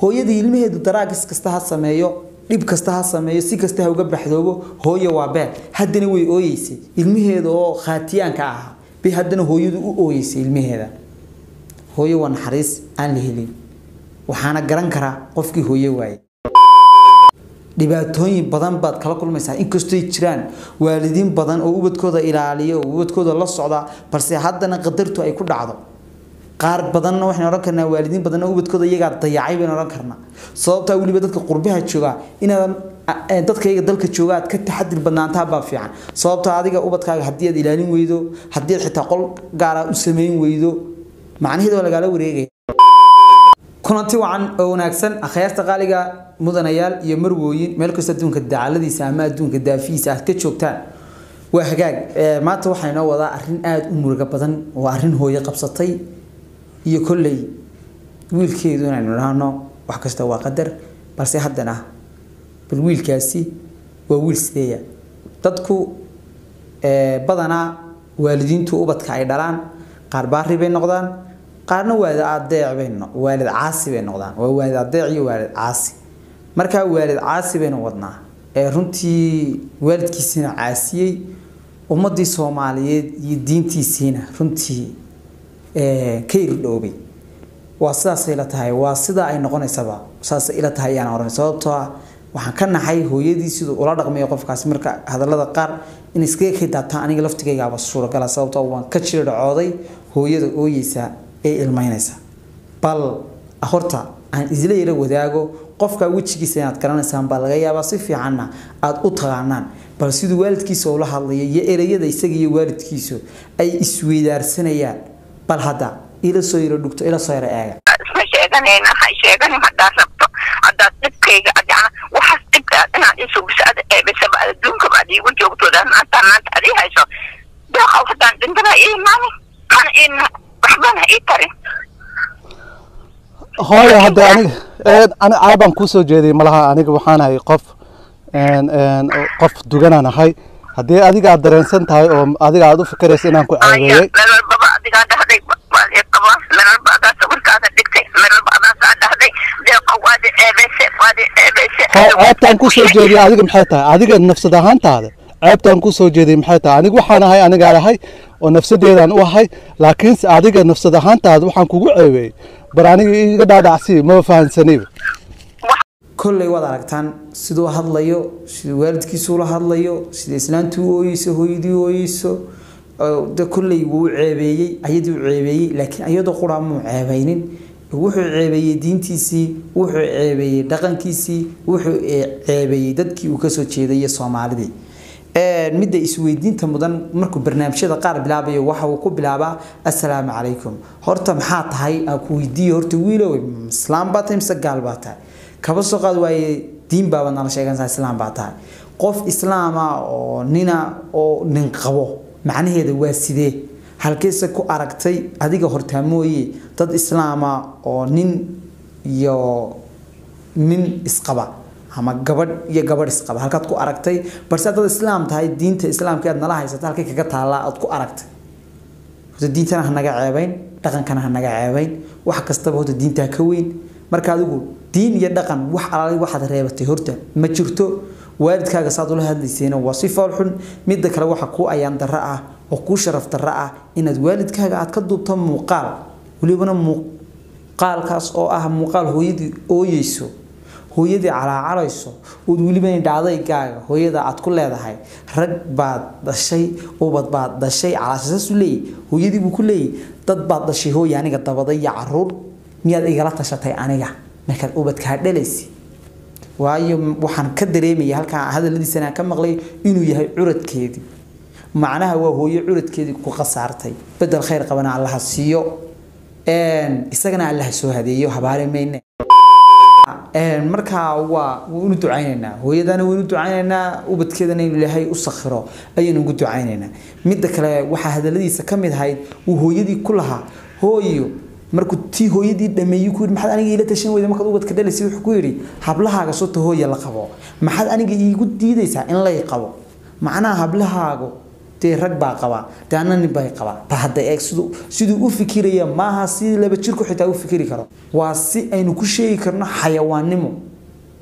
hooyadii ilmaheedu daraagis kasta ha sameeyo dhib kasta ha sameeyo si kasta ha uga baxdoobo hooyo waa been. Haddana way ooyeysay. Ilmaheeda oo khaatiyaanka ahaa bay haddana hooyadu u ooyeysay ilmaheeda hooyo waa naxariis aan la helin. Waxaana garan karaa qofkii hooyo waaye dhibaatooyin badan baad kala kulmaysaa. Inkastoy jiraan waalidiin badan oo ubadkooda ilaaliya oo ubadkooda la socda balse haddana qadartu ay ku dhacdo qaar badanna waxaan odhan karnaa waalidiin badanna ubadkooda iyagaa dayacay baynu odhan karnaa. Sababtaa weliba dadka qurbaha jooga inaadan dadka dalka jooga ka taxadir badnaantaa baa fiican. Sababtoo adiga ubadkaaga haddii aad ilaalin weydo haddii aad xitaa qol gaara u samayn weydo macnaheeda waa lagaala wareegaya kulanti wacan oo wanaagsan akhyaarta qaaliga mudanayaal iyo marwooyin meel kasta adduunka dacaladiisa ama adduunka daafihiisa aad ka joogtaan waa hagaag. Maanta waxaa inoo wadaa arrin aada u muruga badan oo arrin hooyo qabsatay iyo kolley wiilkeedu inaynu dhahno wax kasta waa qadar balse haddana bal wiilkaasi waa wiil sideeya. Dadku badanaa waalidiintu ubadka ay dhalaan qaar baari bay noqdaan qaarna waalid adeec bay waalid caasi bay noqdaan. Waa waalid adeec iyo waalid caasi. Markaa waalid caasi baynu wadnaa ee runtii waalidkiisiina caasiyey ummadii soomaaliyeed iyo diintiisiina runtii ka irdhoobay waa sidaasay ila tahay waa sidaa ay noqonaysaba saas ila tahay ayaan oran sababtoo ah waxaan ka naxay hooyadii siduu ula dhaqmayo qofkaasi marka hadalada qaar in iskaga kay aniga laftigaygaaba suuragala sababtoo waan ka jirdhacooday hooyada ooyeysa ee ilmeynaysa bal horta aan isla wadaago qofka wejigiisa inaad garanaysaan baa laga yaabaa. Si fiicanna aada u taqaanaan. Bal siduu waalidkiisa ula hadlayo iyo ereyada isaga iyo waalidkiisu ay isweydaarsanayaan bal hadda ila soo yaro dhugto ila soo yaro eega isma sheeganayna ha sheeganin haddaad rabto haddaad dhibkayga adana waxaas dhibka inaad isugiso ad eebisaba adduunka baad iigu joogtooda maanta maanta adii hayso. Deeqaw haddaan dhintana ii imaani kana ii waxbana ii tarin. Hooyo hadda aniga ani caabaan ku soo jeeday malaha aniga waxaan ahay qof qof duganaan ahay. Haddii adiga aad dareensan tahay oo adiga aad u fikiraysa inaan ku ceebeeyey meelwalbaba adigaa dhahday waad ii qabaa meelwalba adaa sawirkaada dhigtay meelwalba adaasaa dhahday deeqaw waad i ceebeyse waad i ceebeyse ceebtaan ku soo jeediyay adiga maxay tahay adiga nafsad ahaantaada ceebtaan ku soo jeediyay maxay tahay aniga waxaan ahay anigaan ahay oo nafsadeedaan u ahay laakiinse adiga nafsad ahaantaada waxaan kugu ceebeeyey bar aniga iga dhaadhacsi maba fahansanayba kolley waad aragtaan siduu hadlayo siduu waalidkiisu ula hadlayo sida islaantii u ooyeyso hooyadii u ooyeyso de kolley wuu ceebeeyey ayadii u ceebeeyey laakiin iyadoo qura muu ceebeynin. Wuxuu ceebeeyey diintiisii wuxuu ceebeeyey dhaqankiisii wuxuu ceebeeyey dadkii uu ka soo jeeday iyo soomaalidii. Midda isweydiinta mudan markuu barnaamijyada qaar bilaabayo waxa uu ku bilaabaa assalaamu calaykum. Horta maxaa tahay ku weydiiye horta wiilow islaam baa tahay mise gaal baa tahay? Kaba soo qaad waaye diin baaba nala sheeganaysaa islaam baa tahay. Qof islaama oo nina oo nin qabo macnaheeda waa sidee? Halkeese ku aragtay adiga hortaa mooye dad islaama oo nin iyo nin isqaba ama gabadh iyo gabadh isqaba. Halkaad ku aragtay balse dad islaam tahay diinta islaamka aad nala haysata halkay kaga taallaa aad ku aragtay. Horta diintana ha naga ceebayn dhaqankana ha naga ceebayn. Wax kastaba horta diintaa ka weyn. Marka adigu diin iyo dhaqan wax alaalay waxaad reebatay horta ma jirto waalidkaaga saad ula hadlaysayna waa si fool xun midda kale waxa kuu ayaan darro ah oo kuu sharaf darro ah inaad waalidkaaga aad ka duubto muuqaal welibana muuqaalkaas oo ah muuqaal hooyadii ooyeyso hooyadii calaacalayso ood weliba dhacdaygaaga hooyada aad ku leedahay rag baad dhashay ubad baad dhashay calaasasaasu leeyahy hooyadii buu ku leeyahy dad baad dhashay hooy aniga dabaday iyo carruur miyaad igala tashatay aniga? Markaad ubadkaa dhalaysa waayo waxaan ka dareemaya halkaa hadaladiisana ka maqlay inuu yahay curadkeedii. Macnaha waa hooyo curadkeedii ku khasaartay. Bedel khayr qabana allaha siiyo. Isagana allaha soo hadeeyo habaare mayne. Markaa waa waynu ducaynaynaa. Hooyadana waynu ducaynaynaa ubadkeedana inuu ilaahay u sakhiro ayaynu ugu ducaynaynaa. Midda kale waxaa hadaladiisa ka mid ahayd uu hooyadii ku lahaa hooyo markuu tii hooyadii dhameeyey ku yidhi maxaad aniga iila tashan weyda? Markaad ubadka dhalaysa wuxuu ku yidhi hablahaaga sota hooya la qabo. Maxaad aniga iigu diidaysaa in lay qabo? Macnaha hablahaagu dee rag baa qabaa dee anna nin bay qabaa ba hadda eeg siduu siduu u fikiraya maaha si laba jirku xitaa u fikiri karo. Waa si aynu ku sheegi karno xayawaannimo.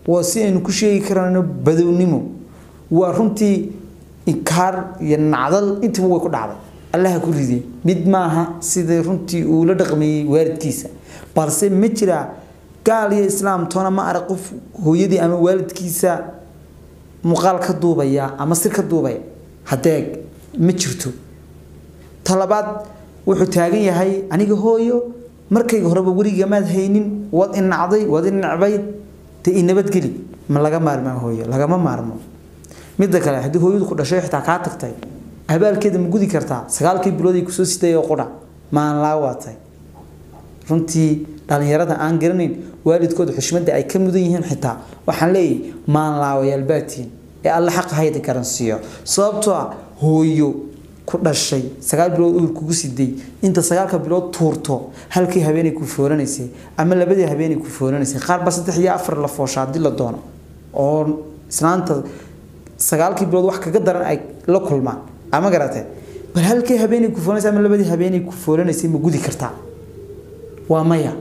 Waa si aynu ku sheegi karno badownimo waa runtii inkaar iyo nacdal intiba way ku dhacday allaha ku ridiyey mid maaha sida runtii uu la dhaqmeeyey waalidkiisa. Balse ma jiraa gaal iyo islaam toona ma arag qof hooyadii ama waalidkiisa muuqaal ka duubaya ama sir ka duubaya. Hadeeg ma jirto. Talabaad wuxuu taagan yahay aniga hooyo markayga horeba werigamaad haynin waad i nacday waad i necbayd dee i nabadgeli ma laga maarmaa hooyo lagama maarmo. Midda kale haddii hooyadu ku dhashay xitaa kaa tagtay abaalkeeda ma gudi kartaa? Sagaalkii bilood ku soo sitay oo qudha maan laa waatay. Runtii dhalinyarada aan garanayn waalidkooda xushmadda ay ka mudan yihiin xitaa. Waxaan leeyahay maan laawayaal baatiin ee alle xaqa hayda garansiiyo sababtoo ah hooyo ku dhashay sagaal bilood uur kugu siday inta sagaalka bilood tuurto halkii habeenay ku foolanaysay ama labadii habeenay ku foolanaysay qaar ba saddex iyo afar la foosha haddii la doono. Oo islaanta sagaalkii bilood wax kaga daran ay la kulmaan ama garatee bal halkii habeenay ku foolanaysay ama labadii habeenay ku foolanaysay ma gudi kartaa? Waa maya.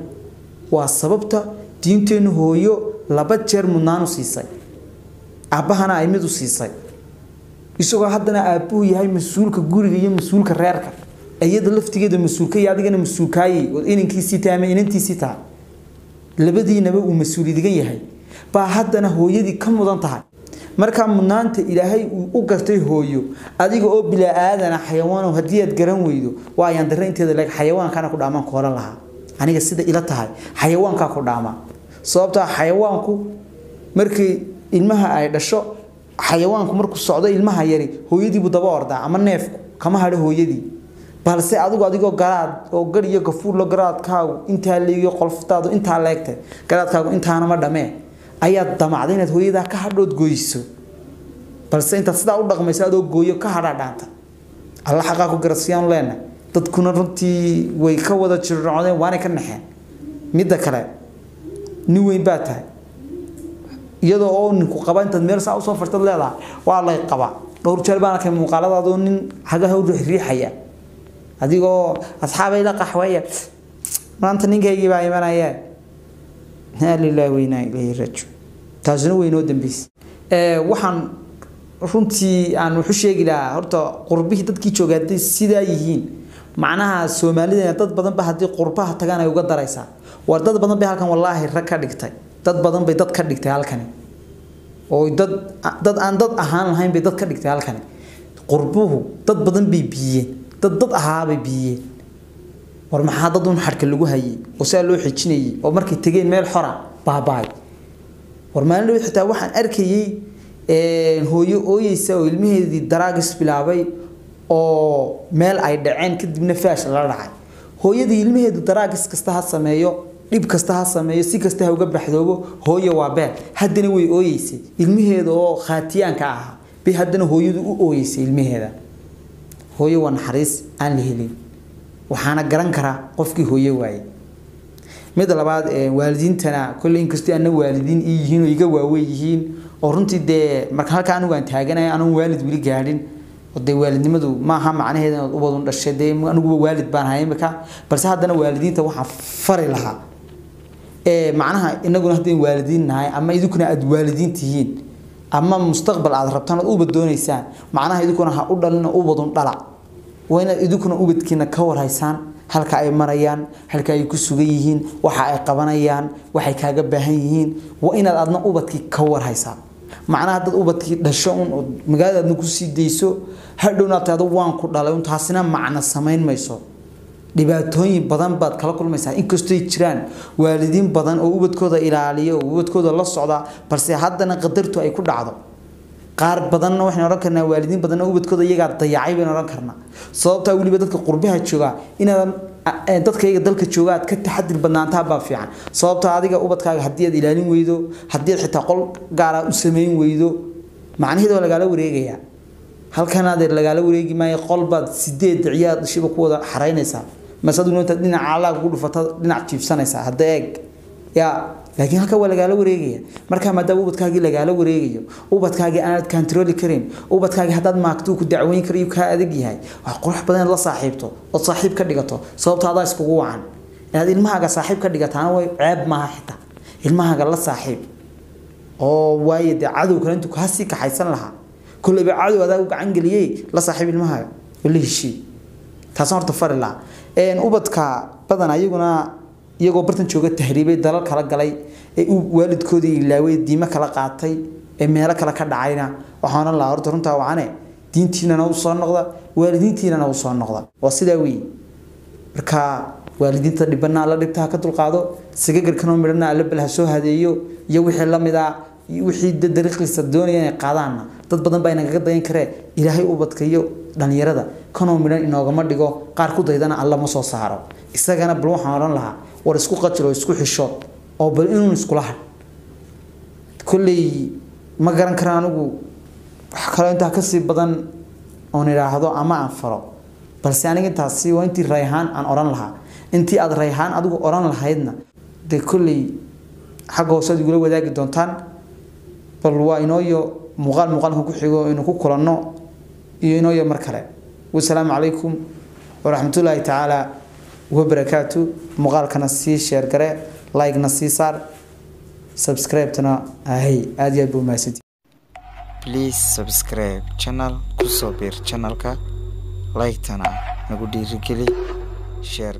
Waa sababta diinteennu hooyo laba jeer mudnaanu siisay. Aabbahana ay u siisay. Isagoo haddana aabbuhu yahay mas'uulka guriga iyo mas'uulka reerka. Iyada laftigeeda mas'uulka adigana mas'uulkaayey oo inankiisii tahay ama inantiisii tahay. Labadiinaba uu mas'uul yahay. Baa haddana hooyadii ka mudan tahay markaa mudnaanta ilaahay uu u gartay hooyo adiga oo bilaa aadana xayawaanow haddii aad garan weydo waa ayaan darre inteeda leeg xayawaankana ku dhaamaan koola lahaa. Aniga sida ila tahay xayawaankaa ku dhaamaa sababtaa xayawaanku markii ilmaha ay dhasho xayawaanku markuu socdo ilmaha yari hooyadiibuu daba ordaa ama neefku kama hadho hooyadii. Balse adigu adigoo garaad oo gar gafuurlo garaadkaagu intaa leegiyo qolftaadu intaa leegtay garaadkaagu intaanama dhamee ayaad damacday inaad hooyadaa ka hadhood goyso. Balse intaad sidaa u dhaqmayso adoo gooyo ka hadhaa alla xaqaa ku garasiyaanu leenahay dadkuna runtii way ka wada jirrocdeen waanay ka naxeen. Midda kale nin weyn baa tahay. Iyadoo oo ninku qaba intaad meel saa u soo fartad leedahay waa lay qabaa dhowr jeer baan arkay muuqaaladaadoo nin xagaha u riixriixaya. Adigoo asxaabay la qaxweeya maanta ninkaygii baa imanaya naa lillahi weynaa ilayhi inoo dambeysay. Waxaan runtii aan wuxu sheegi lahaa horta qurbihii dadkii jooga hadday sidaa yihiin. Macnaha soomaalidana dad badan ba haddii qurbaha tagaan ay uga daraysaa. War dad badan bay halkan wallaahi rag ka dhigtay. Dad badan bay dad ka dhigtay halkani. Oo dad dad aan dad ahaan lahayn bay dad ka dhigtay halkani. Qurbuhu dad badan bay biyeen. Dad dad ahaabay biyeen war maxaa dad un xadhka lagu hayay? Oo saa loo xijinayay? Oo markay tegeen meel xora? Baabaay war maalin dhaweyd xitaa waxaan arkayay hooyo ooyeysa oo ilmaheedii daraagis bilaabay oo meel ay dhaceen kadibna faash la dhacay. Hooyadii ilmaheedu daraagis kasta ha sameeyo dhib kasta ha sameeyo si kasta ha uga baxdoobo hooyo waa beer haddana way ooyeysay. Ilmaheeda oo khaatiyaanka ahaa bay haddana hooyadu u ooyeysay ilmaheeda. Hooyo waa naxariis aan la helin waxaana garan karaa qofkii hooye waaye midda labaad waalidiintana kolley inkastoo ana waalidiin i yihiin oo iga waaweyn yihiin oo runtii dee marka halka anigu aan taaganay anugu waalid weli gaadhin oo dee waalidnimadu maaha macnaheeda inaad ubadun dhashay dee aniguba waalid baan ahay imika balse haddana waalidiinta waxaan fari lahaa. Macnaha inaguna haddaynu waalidiin nahay ama idinkuna aada waalidiin tihiin ama mustaqbal aad rabtaan ood ubad doonaysaan macnaha idinkuna ha u dhalina ubadun dhala waa inaad idinkuna ubadkiina ka warhaysaan halka ay marayaan halka ay ku sugan yihiin waxa ay qabanayaan waxay kaaga baahan yihiin waa inaad adna ubadkii ka warhaysaa macnaha dad ubadkii dhasho un oo magaalada aadna ku sii dayso hadhowna aad tahdo waan ku dhalay un taasina macno samayn mayso. Dhibaatooyin badan baad kala kulmaysaa inkastoo jiraan waalidiin badan oo ubadkooda ilaaliya oo ubadkooda la socda balse haddana qadartu ay ku dhacdo qaar badanna waxaan oran karnaa waalidiin badanna ubadkooda iyagaa dayacay baynu oran karnaa. Sababtaa weliba dadka qurbaha jooga inaadan dadka iyaga dalka jooga ka taxadir badnaantaa baa fiican. Sababtaa adiga ubadkaaga haddii aad ilaalin weydo haddii aad xitaa qol gaara u samayn weydo macnaheeda waa lagaala wareegayaa. Halkan lagaala wareegi maayo qol baad sideed ciyaad dhashiba ku xaraynaysaa. Masaduna intaad dhinaca allaag ugu dhufata dhinac jiifsanaysaa hadda eeg. Yaa laakiin halka waa lagaala wareegaya markaa maadaama ubadkaagii lagaala wareegayo? Ubadkaagii aanaad kantarooli karin. Ubadkaagii haddaad maagtuu ku dacweyn karayu kaa adag yahay. Wax qurux badan la saaxiibto ood saaxiib ka dhigato. Sababta adaa iskugu wacan inaad ilmahaaga saaxiib ka dhigataana way ceeb maaha xitaa. Ilmahaaga la saaxiib. Oo waaye dee cadow kale intuu kaa sii kaxaysan lahaa. Kolleyba cadow adaa u gacan geliyey la saaxiib ilmahaaga. Oo la heshii. Taasaan horta fari lahaa. Ubadka badan ayaguna iyagoo bartan jooga tahriibay dalal kala galay ee uu waalidkoodii ilaaway diimo kala qaatay ee meelo kale ka dhacayna waxaan oran lahaa horta runtaa wacane diintiinana u soo noqda waalidiintiinana u soo noqda waa sidaa weeye marka waalidiinta dhibana alla dhibta ha ka dulqaado sagagarkanoo midhana alla bal ha soo hadeeyo iyo wixii la mid ah wixii dariiqiisa doonaya inay qaadaanna dad badan baa inagaga dayan karee ilaahay ubadka iyo dhalinyarada kanoo midhan inoogama dhigo qaar ku daydana alla ma soo saaro isagana bal waxaan odhan lahaa war isku qajil oo isku xisho oo bal inuun iskula had kolley ma garan kara anigu wax kaloo intaa ka sii badan oon idhaahdo ama aan faro. Balse aniga intaasi waa intii rayhaan aan odhan lahaa. Intii aad rayhaan adigu odhan lahaydna dee kolley xagga hoose ad igula wadaagi doontaan bal waa inooyo muuqaal muuqaalka ku xigo inuu ku kulanno iyo inooyo mar kale. Wasalaamu calaykum waraxmatullaahi tacaala wabarakaatu muuqaalkana sii sheergare like-na sii saar subscribe-tana ahay aada iyo aad buu mahadsantii please subscribe channel ku soo biir channelka like-tana nagu dhiirigeli sheer